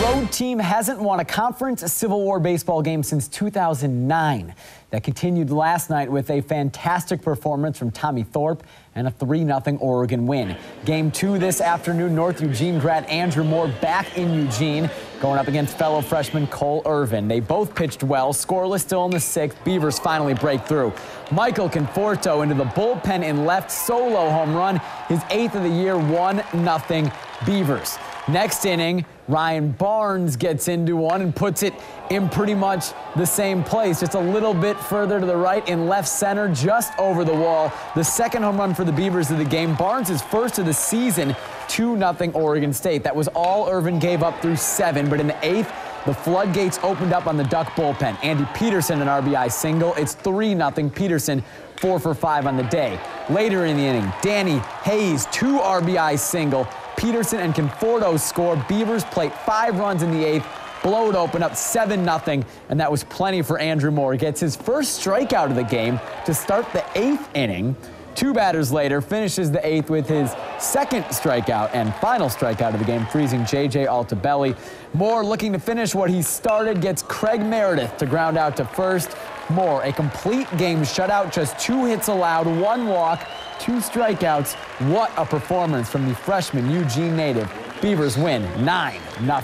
road team hasn't won a conference Civil War baseball game since 2009. That continued last night with a fantastic performance from Tommy Thorpe and a 3 0 Oregon win. Game two this afternoon, North Eugene grad Andrew Moore back in Eugene, going up against fellow freshman Cole Irvin. They both pitched well, scoreless still in the sixth. Beavers finally break through. Michael Conforto into the bullpen in left solo home run, his eighth of the year, 1 0 Beavers. Next inning, Ryan Barnes gets into one and puts it in pretty much the same place, just a little bit further to the right in left center, just over the wall. The second home run for the Beavers of the game. Barnes is first of the season, 2 0 Oregon State. That was all Irvin gave up through seven, but in the eighth, the floodgates opened up on the Duck bullpen. Andy Peterson, an RBI single. It's 3 0 Peterson, 4 for 5 on the day. Later in the inning, Danny Hayes, two RBI single. Peterson and Conforto score. Beavers plate five runs in the eighth, blow it open up 7 0, and that was plenty for Andrew Moore. Gets his first strikeout of the game to start the eighth inning. Two batters later, finishes the eighth with his second strikeout and final strikeout of the game, freezing J.J. Altobelli. Moore looking to finish what he started, gets Craig Meredith to ground out to first. Moore, a complete game shutout, just two hits allowed, one walk, two strikeouts. What a performance from the freshman Eugene native. Beavers win 9 0.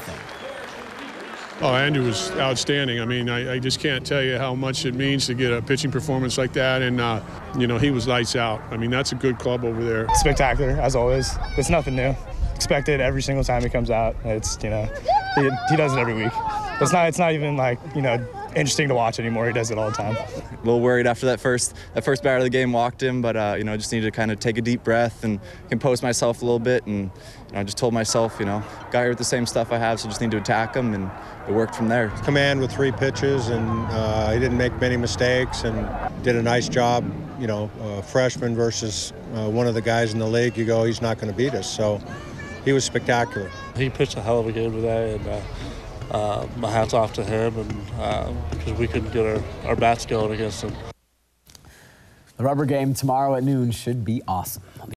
Oh, Andy was outstanding. I mean, I, I, just can't tell you how much it means to get a pitching performance like that. And, uh, you know, he was lights out. I mean, that's a good club over there. Spectacular, as always. It's nothing new. Expect it every single time he comes out. It's, you know, he, he does it every week. It's not, it's not even like, you know, interesting to watch anymore. He does it all the time. A little worried after that first that first batter of the game walked him, but uh, you know, I just needed to kind of take a deep breath and compose myself a little bit, and you know, I just told myself, you know, got here with the same stuff I have, so just need to attack him, and it worked from there. Command with three pitches, and uh, he didn't make many mistakes, and did a nice job. You know, uh, freshman versus uh, one of the guys in the league, you go, he's not going to beat us. So he was spectacular. He pitched a hell of a game today, and uh, my hat's off to him, and because uh, we couldn't get our, our bats going against him. The rubber game tomorrow at noon should be awesome.